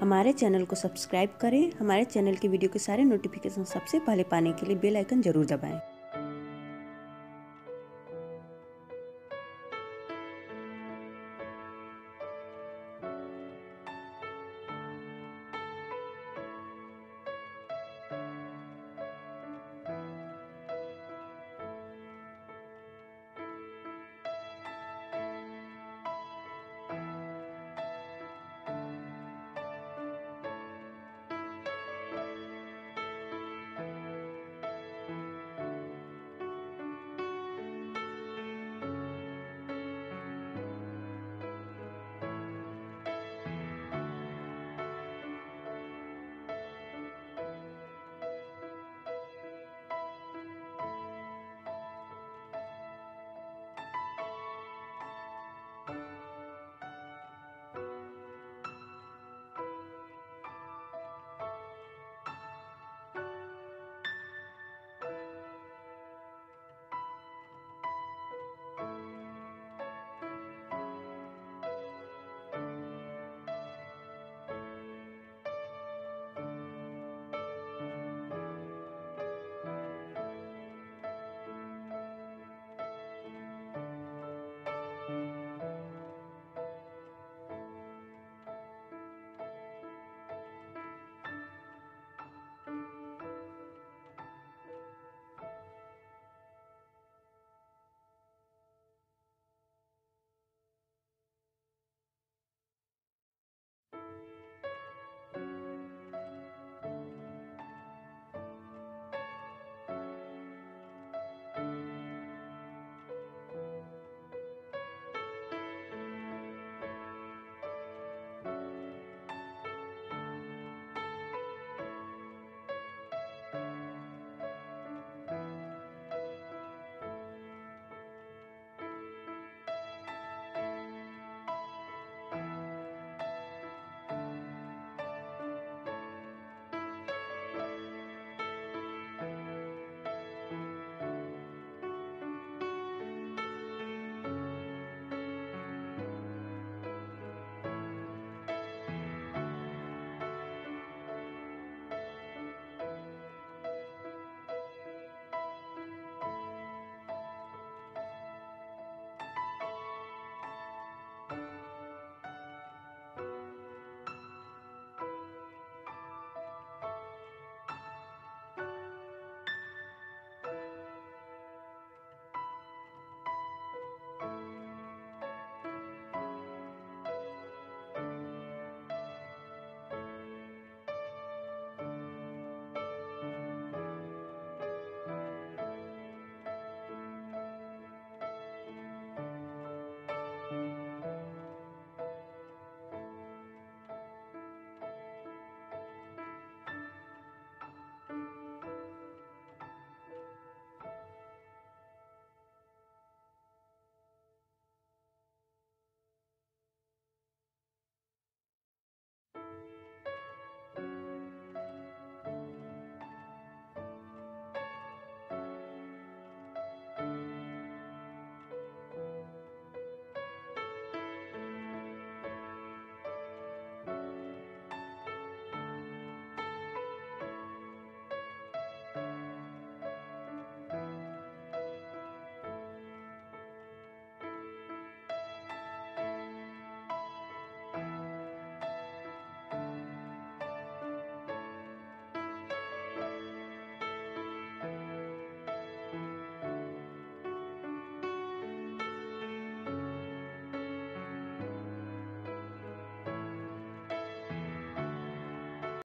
हमारे चैनल को सब्सक्राइब करें। हमारे चैनल की वीडियो के सारे नोटिफिकेशन सबसे पहले पाने के लिए बेल आइकन ज़रूर दबाएँ।